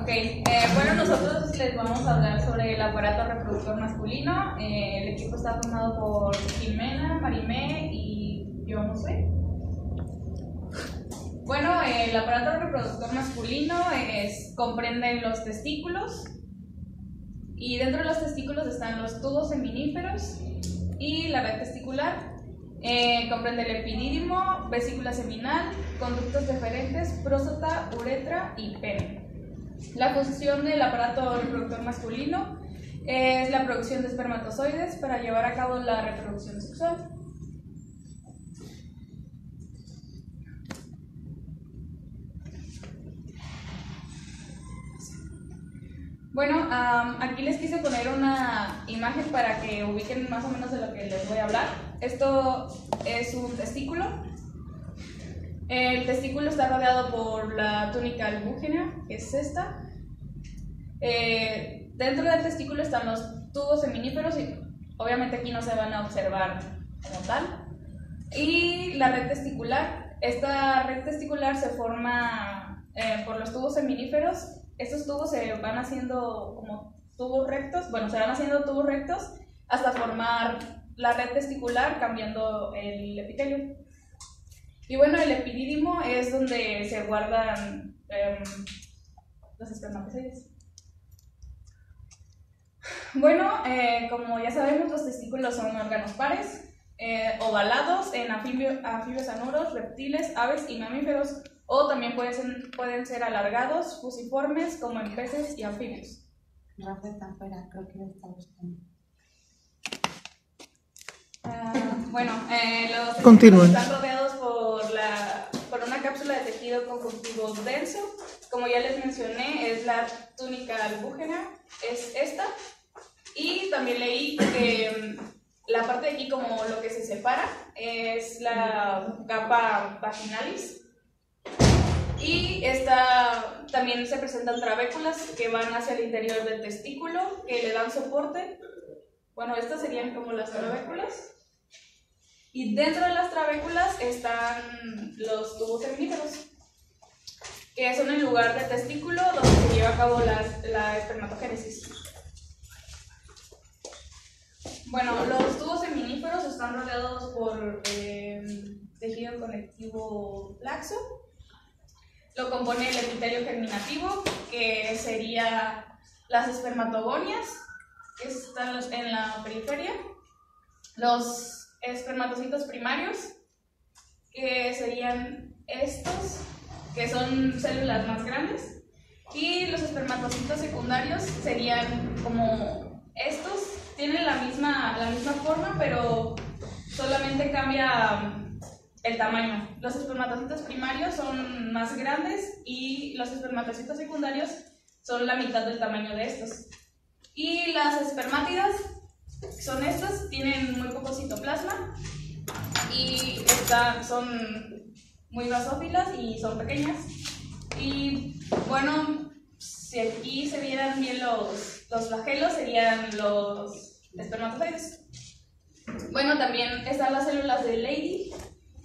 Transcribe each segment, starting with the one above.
Ok, eh, bueno, nosotros les vamos a hablar sobre el aparato reproductor masculino. Eh, el equipo está formado por Jimena, Marimé y yo, no sé. Bueno, el aparato reproductor masculino comprende los testículos y dentro de los testículos están los tubos seminíferos y la red testicular. Eh, comprende el epidídimo, vesícula seminal, conductos deferentes, próstata, uretra y pene. La función del aparato reproductor masculino es la producción de espermatozoides para llevar a cabo la reproducción sexual. Bueno, aquí les quise poner una imagen para que ubiquen más o menos de lo que les voy a hablar. Esto es un testículo. El testículo está rodeado por la túnica albúgena, que es esta. Eh, dentro del testículo están los tubos seminíferos y obviamente aquí no se van a observar como tal. Y la red testicular. Esta red testicular se forma eh, por los tubos seminíferos estos tubos se van haciendo como tubos rectos, bueno, se van haciendo tubos rectos hasta formar la red testicular cambiando el epitelio. Y bueno, el epidídimo es donde se guardan em, los espermatozoides. Bueno, eh, como ya sabemos, los testículos son órganos pares, eh, ovalados en anfibios, anuros, reptiles, aves y mamíferos o también pueden ser, pueden ser alargados, fusiformes, como en peces y anfibios. Rafa está afuera, creo que lo está buscando. Ah, bueno, eh, los Continúen. están de tejido conjuntivo denso. Como ya les mencioné, es la túnica albúgena, es esta. Y también leí que mm, la parte de aquí, como lo que se separa, es la capa vaginalis, y esta, también se presentan trabéculas que van hacia el interior del testículo, que le dan soporte. Bueno, estas serían como las trabéculas. Y dentro de las trabéculas están los tubos seminíferos, que son el lugar del testículo donde se lleva a cabo la, la espermatogénesis. Bueno, los tubos seminíferos están rodeados por eh, tejido conectivo laxo lo compone el epitelio germinativo, que sería las espermatogonias, que están en la periferia, los espermatocitos primarios, que serían estos, que son células más grandes, y los espermatocitos secundarios serían como estos, tienen la misma, la misma forma, pero solamente cambia el tamaño. Los espermatocitos primarios son más grandes y los espermatocitos secundarios son la mitad del tamaño de estos. Y las espermátidas son estas, tienen muy poco citoplasma y son muy basófilas y son pequeñas. Y bueno, si aquí se vieran bien los, los flagelos, serían los espermatozoides. Bueno, también están las células de Lady,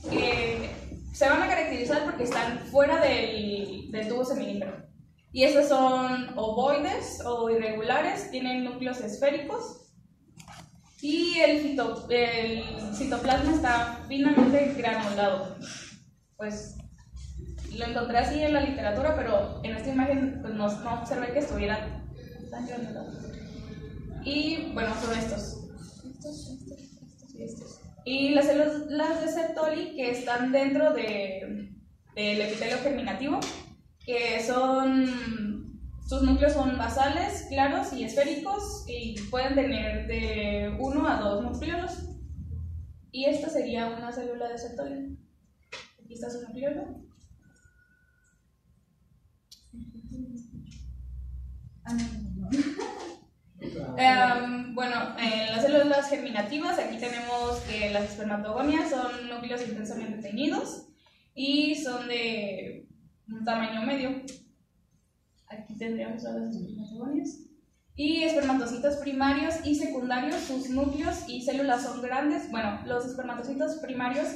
que se van a caracterizar porque están fuera del, del tubo seminífero. Y estos son ovoides o irregulares, tienen núcleos esféricos y el, citoplasma está finamente granulado. Pues lo encontré así en la literatura, pero en esta imagen pues, no, no observé que estuviera tan granulado. Y bueno, son estos. Estos, estos, estos y estos. Y las células de Sertoli que están dentro de, del epitelio germinativo, que son, sus núcleos son basales, claros y esféricos y pueden tener de uno a dos nucleolos. Y esta sería una célula de Sertoli. Aquí está su nucleolo. Em, bueno, en las células germinativas, aquí tenemos que las espermatogonias son núcleos intensamente teñidos y son de un tamaño medio. Aquí tendríamos a las espermatogonias. Y espermatocitos primarios y secundarios, sus núcleos y células son grandes. Bueno, los espermatocitos primarios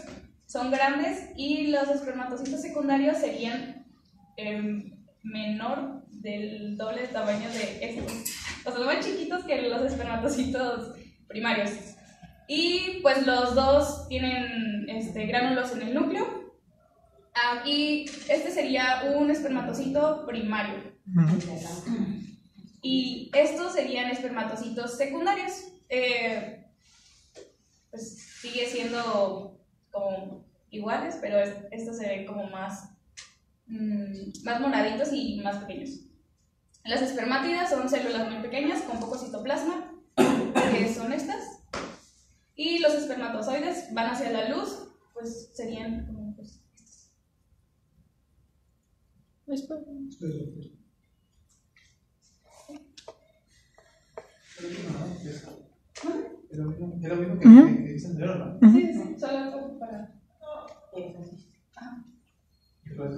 son grandes y los espermatocitos secundarios serían em, menor, del doble tamaño de estos. O sea, más chiquitos que los espermatocitos primarios. Y pues los dos tienen este, gránulos en el núcleo. Ah, y este sería un espermatocito primario. Y estos serían espermatocitos secundarios. Eh, pues sigue siendo como iguales, pero estos se ven como más, mm, más moraditos y más pequeños. Las espermátidas son células muy pequeñas con poco citoplasma, que son estas. Y los espermatozoides van hacia la luz, pues serían como pues, estos. Es lo mismo, es lo mismo que, uh -huh. que, dice anterior, ¿no? Sí, sí, solo para. Y pues,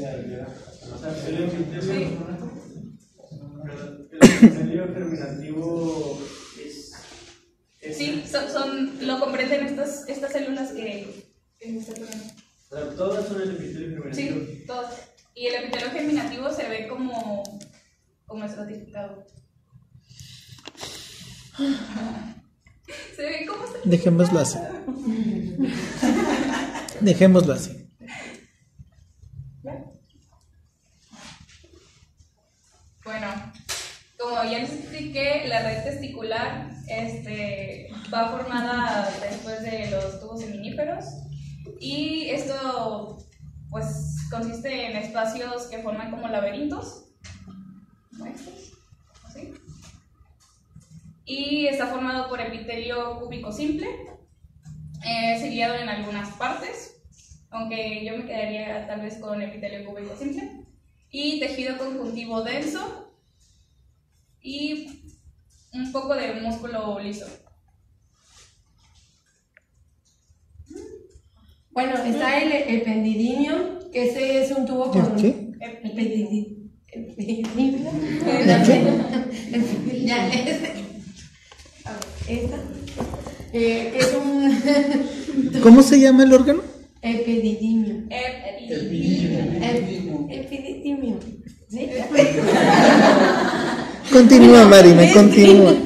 la de vida. El libro terminativo es. Sí, son, son, lo comprenden estas, estas células que, todas son el epitelio germinativo. Sí, todas. Y el epitelio germinativo se ve como, Se ve como se... Dejémoslo así. Dejémoslo así. Bueno, como ya les expliqué, la red testicular este, va formada después de los tubos seminíferos y esto pues consiste en espacios que forman como laberintos, como estos, así y está formado por epitelio cúbico simple, eh, ciliado en algunas partes, aunque yo me quedaría tal vez con epitelio cúbico simple, y tejido conjuntivo denso y un poco de músculo liso. Bueno, está el ependidimio, que ese es un tubo con... ¿Qué? Ependidimio. Ependidimio. ¿Qué? Ya, esta, eh, que es un... ¿Cómo se llama el órgano? Epididimio. Epididimio. Epididimio. ¿Sí? Continúa, Marina, continúa.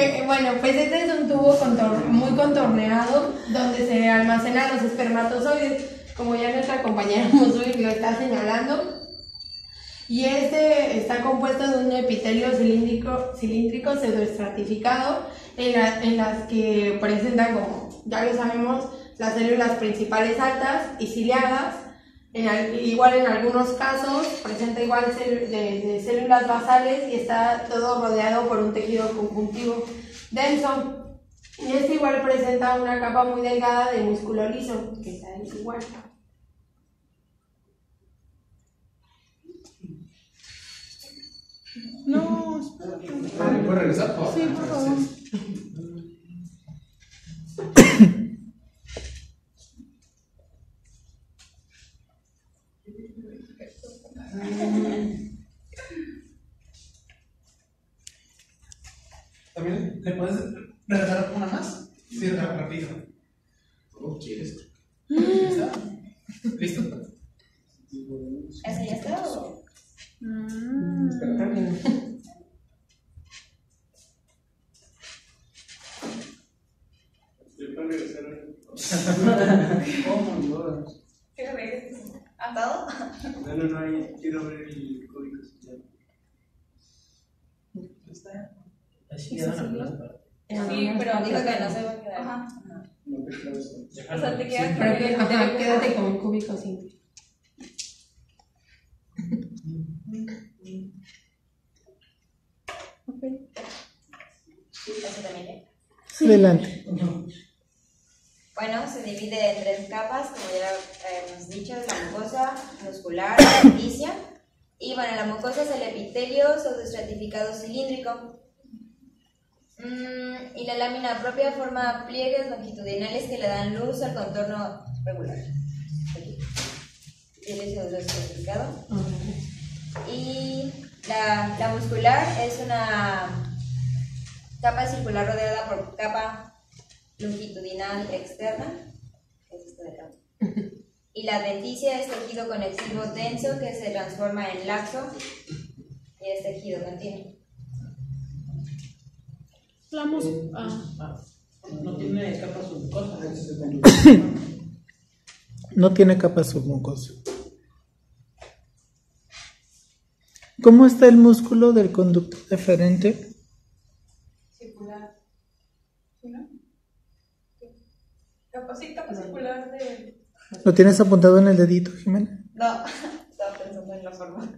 Eh, bueno, pues este es un tubo contor muy contorneado donde se almacenan los espermatozoides, como ya nuestra compañera Musui lo está señalando. Y este está compuesto de un epitelio cilíndrico, cilíndrico pseudoestratificado en, la, en las que presentan, como ya lo sabemos, las células principales altas y ciliadas. Igual en algunos casos presenta igual de, células basales y está todo rodeado por un tejido conjuntivo denso. Y este igual presenta una capa muy delgada de músculo liso, que está igual. No, ¿Puedes regresar? Por Sí, por favor. ¿También le puedes regresar una más? Sí, rápido. ¿Cómo quieres? ¿Está? ¿Listo? ¿Ese ya está o...? Yo puedo regresar ahora. ¿Cómo no? ¿Qué ves? ¿Atado? No, no, no, ahí quiero ver el código. Así quedaron algunas partes. Sí, pero Dijo que no se va a quedar. Ajá. No te claves. O sea, te quedas con Pero el que- ajá, epitelio quédate con un cúbico simple. Eso también, ¿eh? Adelante. Bueno, se divide en tres capas, como ya hemos dicho, la mucosa, muscular, adventicia. Y bueno, la mucosa es el epitelio pseudoestratificado cilíndrico. Mm, y la lámina propia forma pliegues longitudinales que le dan luz al contorno regular. Pseudoestratificado. Y la, la muscular es una capa circular rodeada por capa longitudinal externa, que es esta de acá. Y la adventicia es tejido conectivo denso que se transforma en laxo y es tejido continuo. La mus ah, Ah, no tiene capa submucosa. No tiene capa submucosa. ¿Cómo está el músculo del conducto deferente? Circular. ¿Sí, no? Sí, capa circular de. ¿Lo tienes apuntado en el dedito, Jimena? No, estaba pensando en la forma.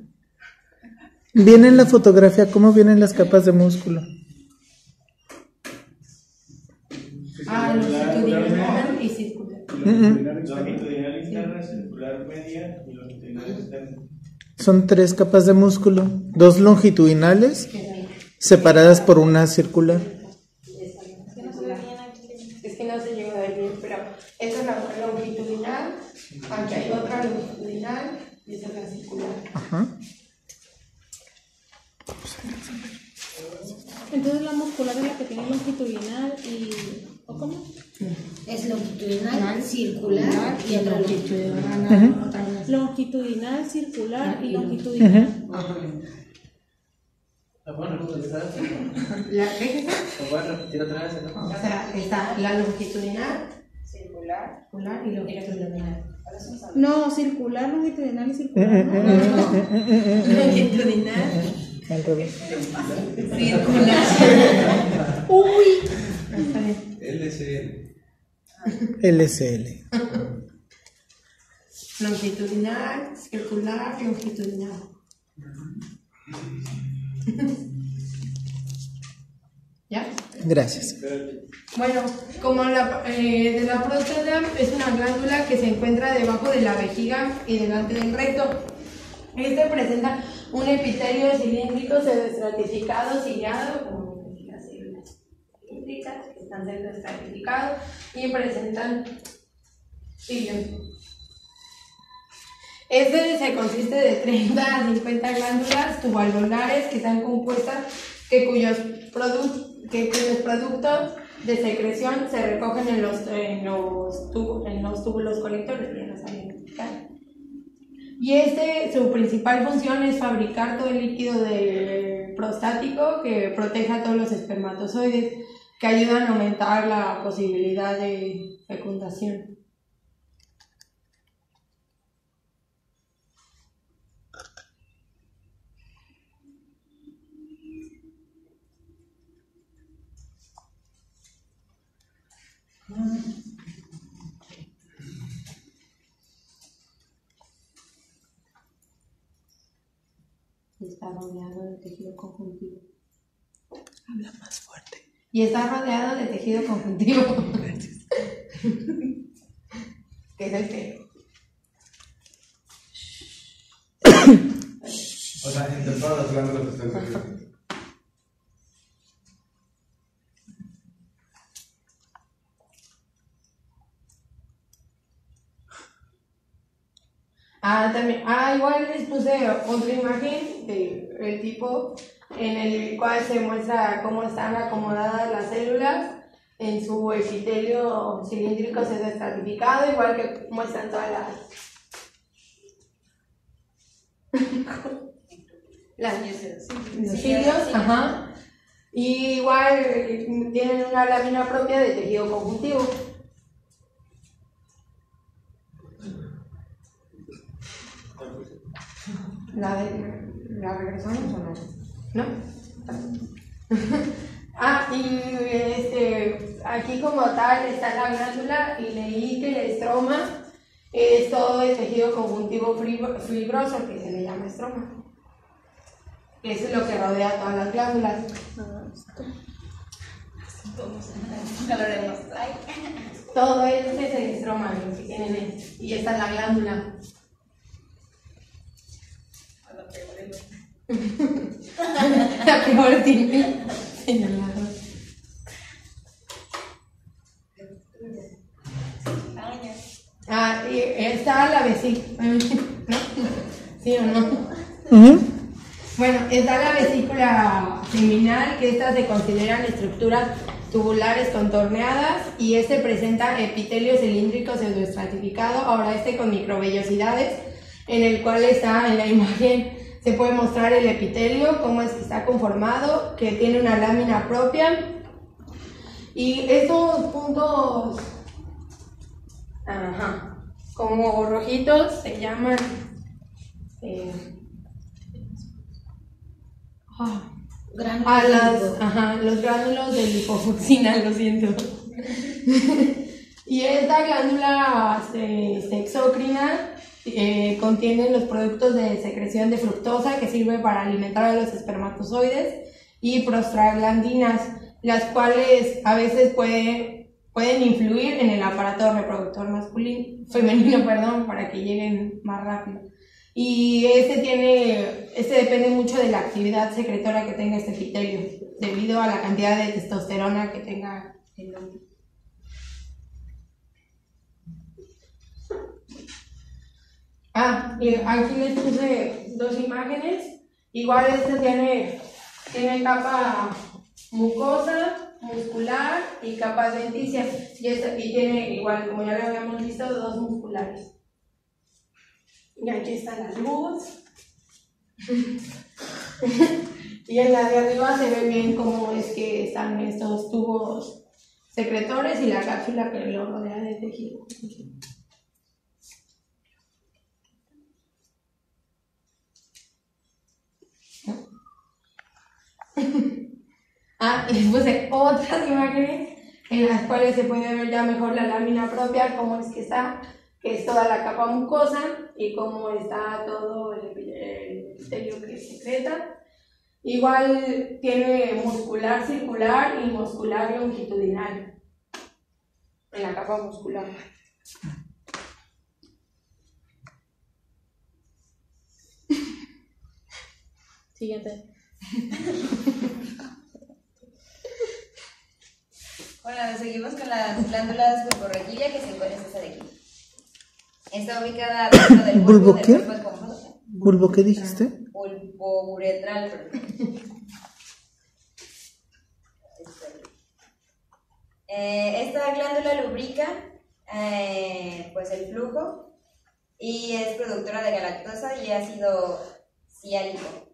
Viene en la fotografía cómo vienen las capas de músculo. Ah, longitudinal y circular. Longitudinal interna, circular media y longitudinal externa. Son tres capas de músculo, dos longitudinales separadas por una circular. Es que no se llega a ver bien, pero esa es la longitudinal, aquí hay otra longitudinal y esa es la circular. Ajá. entonces la muscular es la que tiene longitudinal y ¿o cómo? Es longitudinal, circular y otra Longitudinal, circular y longitudinal. ¿La pueden repetir otra vez? La. ¿La pueden repetir otra vez? no? O sea, está la longitudinal, Circular circular y longitudinal. No, circular, longitudinal y circular. ¿no? Longitudinal, Al revés. circular. Uy, Está bien. LCL. Longitudinal, circular, longitudinal. ¿Ya? Gracias. Bueno, como la, eh, de la próstata es una glándula que se encuentra debajo de la vejiga y delante del recto. Este presenta un epitelio cilíndrico pseudoestratificado ciliado, como las células cilíndricas que están pseudoestratificados y presentan cilios. Este se consiste de 30 a 50 glándulas tubalolares que están compuestas, que cuyos, que cuyos productos de secreción se recogen en los, en los, en los túbulos colectores, ya los había explicado. Y este, su principal función es fabricar todo el líquido de prostático que protege a todos los espermatozoides, que ayudan a aumentar la posibilidad de fecundación. Está rodeado de tejido conjuntivo. Habla más fuerte. Y está rodeado de tejido conjuntivo. que es el que. O sea, entre todas las glándulas que están Ah, igual les puse otra imagen del el tipo en el cual se muestra cómo están acomodadas las células en su epitelio cilíndrico estratificado, igual que muestran todas las. las los cilios, ajá. Y igual tienen una lámina propia de tejido conjuntivo. ¿La, ¿La regresamos o no? ¿No? ah, y este, aquí como tal está la glándula y leí que el estroma es todo el tejido conjuntivo fibro- fibroso que se le llama estroma. Que es lo que rodea todas las glándulas. Todo esto es el estroma, que tienen y esta es la glándula. La peor tiene señalado. Ah, y está la vesícula. ¿No? ¿Sí o no? Bueno, está la vesícula seminal, que estas se consideran estructuras tubulares contorneadas y este presenta epitelio cilíndrico pseudoestratificado, ahora este con microvellosidades, en el cual está en la imagen se puede mostrar el epitelio, cómo es que está conformado, que tiene una lámina propia. Y estos puntos, ajá, como rojitos, se llaman... eh, ah, a las, ajá, los gránulos de lipofucsina, lo siento. y esta glándula eh, sexocrina eh, contiene los productos de secreción de fructosa que sirve para alimentar a los espermatozoides y prostaglandinas, las cuales a veces puede- pueden influir en el aparato reproductor masculino, femenino, perdón, para que lleguen más rápido. Y este tiene, este depende mucho de la actividad secretora que tenga este epitelio, debido a la cantidad de testosterona que tenga el hombre. Ah, y aquí les puse dos imágenes. Igual este tiene, tiene capa mucosa, muscular y capa denticia. Y este aquí tiene igual, como ya lo habíamos visto, dos musculares. Y aquí está la luz. y en la de arriba se ve bien cómo es que están estos tubos secretores y la cápsula que lo rodea de tejido. Ah, y les puse otras imágenes en las cuales se puede ver ya mejor la lámina propia, cómo es que está, que es toda la capa mucosa y cómo está todo el epi- el epitelio que secreta. Igual tiene muscular circular y muscular longitudinal en la capa muscular. Siguiente. Bueno, seguimos con las glándulas bulborrequilia que se encuentra esta de aquí. Está ubicada dentro del bulbo ¿Bulbo del qué? cuerpo esponjoso. ¿Bulbo qué dijiste? Bulbouretral. perdón. Eh, esta glándula lubrica eh, pues el flujo y es productora de galactosa y ácido ciálico.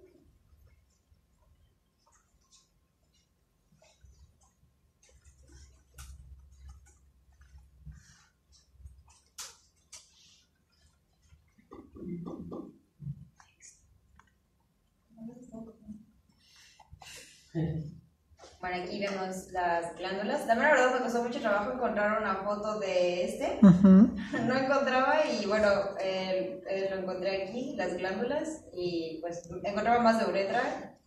Bueno, aquí vemos las glándulas. También la verdad me costó mucho trabajo encontrar una foto de este. No encontraba y bueno, eh, eh, lo encontré aquí, las glándulas, y pues encontraba más de uretra.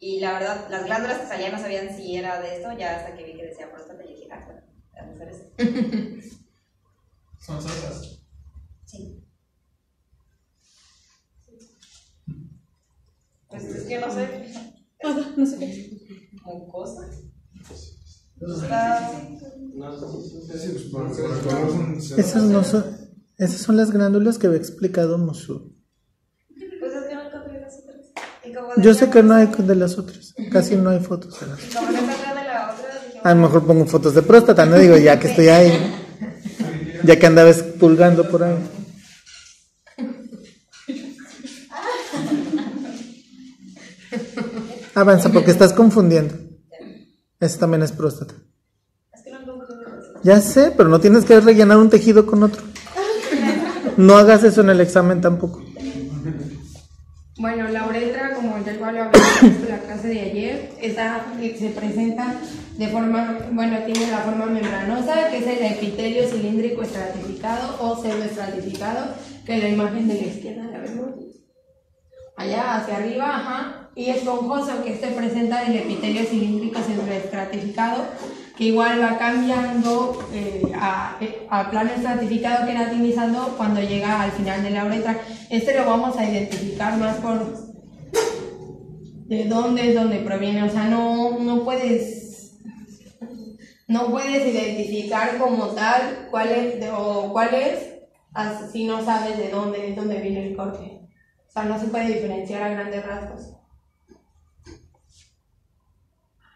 Y la verdad, las glándulas hasta ya no sabían si era de esto, ya hasta que vi que decía próstata y dije, ah, bueno, a lo mejor es- Son esas. Sí. Pues es que no sé. No sé qué. Mucosa. Esas no son, esas son las glándulas que había explicado Mosu. Pues es que no encontré las otras. Y como Yo sé que no hay de las otras, casi no hay fotos de las y como no encontré de la otra, dije, A lo mejor pongo fotos de próstata, no digo ya que estoy ahí, ¿no? ya que andabas pulgando por ahí. Avanza porque estás confundiendo. Ese también es próstata. Ya sé, pero no tienes que rellenar un tejido con otro. No hagas eso en el examen tampoco. Bueno, la uretra, como ya igual lo habíamos visto en la clase de ayer, esta eh, se presenta de forma, bueno, tiene la forma membranosa, que es el epitelio cilíndrico estratificado o pseudoestratificado, que en la imagen de la izquierda la vemos. Allá hacia arriba, ajá, y esponjoso, que este presenta el epitelio cilíndrico pseudoestratificado, que igual va cambiando eh, a, a plano estratificado queratinizando cuando llega al final de la uretra. Este lo vamos a identificar más por de dónde es donde proviene, o sea, no, no puedes no puedes identificar como tal cuál es o cuál es si no sabes de dónde de dónde viene el corte. O sea, no se puede diferenciar a grandes rasgos.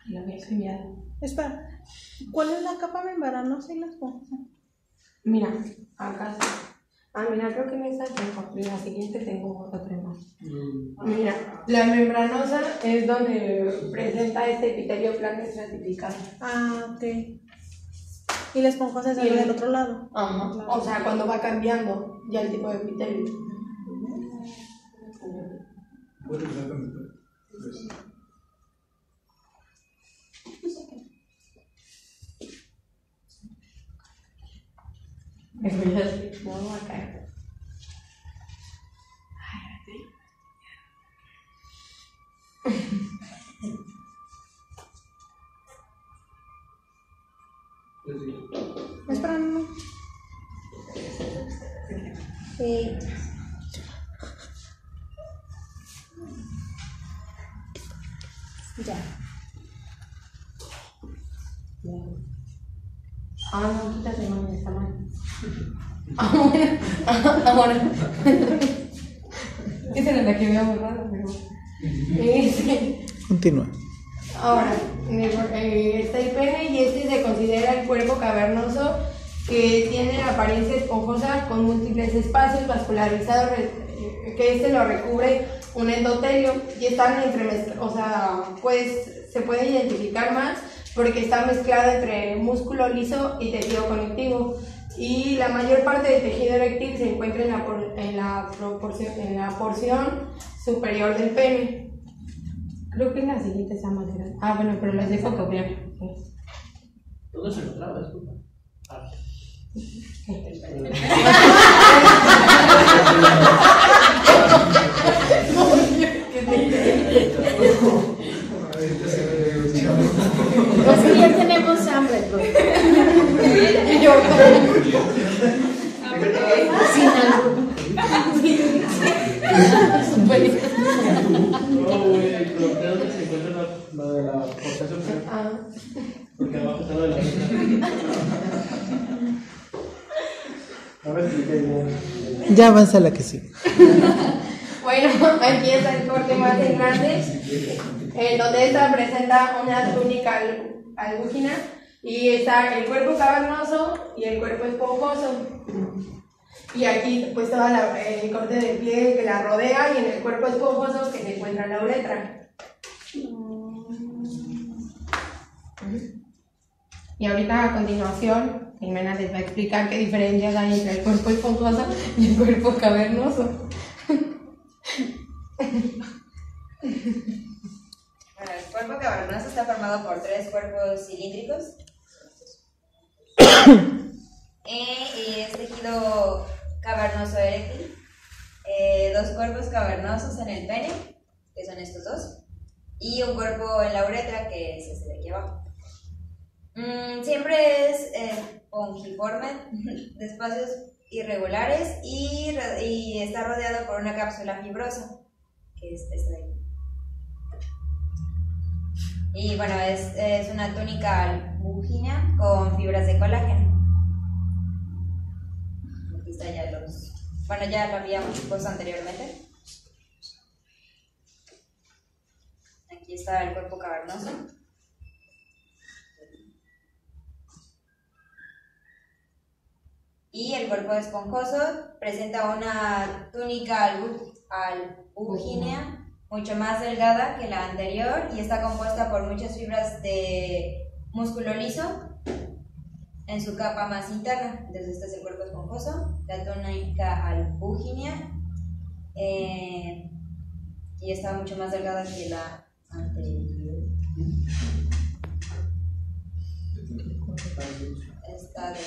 Lo había enviado. Espera, ¿Cuál es la capa membranosa y la esponjosa? Mira, acá está. Ah, mira, creo que en esta tengo. En la siguiente tengo otra más. Mira, la membranosa es donde presenta este epitelio plano estratificado. Ah, ok. Y la esponjosa es del otro lado. Ajá. O sea, cuando va cambiando ya el tipo de epitelio. Puede empezar con el- pues, No, acá. Espera, no, no. Sí. Ya. Ah, no, quítate, no, está mal. Ah, bueno. Ah, bueno. Esa era la que había borrado, pero. Este, Continúa. Ahora, eh, está el pene y este se considera el cuerpo cavernoso que tiene la apariencia esponjosa con múltiples espacios vascularizados, eh, que este lo recubre un endotelio y están entremezclados, o sea, pues se puede identificar más porque está mezclado entre músculo liso y tejido conectivo. Y la mayor parte del tejido eréctil se encuentra en la, por- en la, proporción, en la porción superior del pene. Creo que la siguiente está más grande. Ah, bueno, pero las dejo copiar. Todo se encontraba, disculpa. Ah. Es que ya tenemos hambre, pues. Y yo, Sin algo. No, güey, pero creo que se encuentra la, la de la porción superior, ah, porque abajo está lo de la letra. No me expliqué bien. Ya avanza la que sigue. Bueno, está el corte más grande, en donde esta presenta una túnica al- albúgina y está el cuerpo cavernoso y el cuerpo esponjoso. Y aquí pues todo el corte de pliegue que la rodea y en el cuerpo esponjoso que se encuentra la uretra. Y ahorita a continuación, Jimena les va a explicar qué diferencias hay entre el cuerpo esponjoso y el cuerpo cavernoso. Bueno, el cuerpo cavernoso está formado por tres cuerpos cilíndricos. Eh, y es tejido cavernoso eréctil. Eh, dos cuerpos cavernosos en el pene, que son estos dos. Y un cuerpo en la uretra, que es este de aquí abajo. Mm, siempre es eh, de espacios irregulares y está rodeado por una cápsula fibrosa, que es esta de aquí. Y bueno, es, es una túnica albúgina con fibras de colágeno. Aquí está ya los. Bueno, ya lo habíamos puesto anteriormente. Aquí está el cuerpo cavernoso. Y el cuerpo esponjoso presenta una túnica albúginea mucho más delgada que la anterior y está compuesta por muchas fibras de músculo liso en su capa más interna. Entonces este es el cuerpo esponjoso, la túnica albúginea eh, y está mucho más delgada que la anterior. Esta de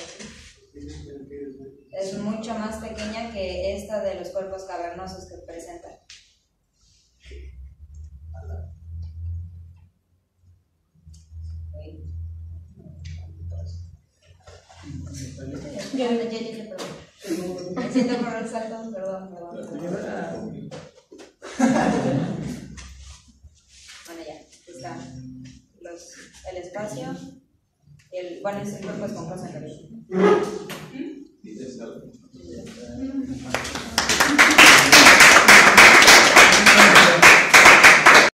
es mucho más pequeña que esta de los cuerpos cavernosos que presentan. Ya, ya, ya, perdón. Me siento por el salto, perdón, perdón. Bueno, ya, está los, el espacio. El, bueno, es el cuerpo esponjoso en realidad.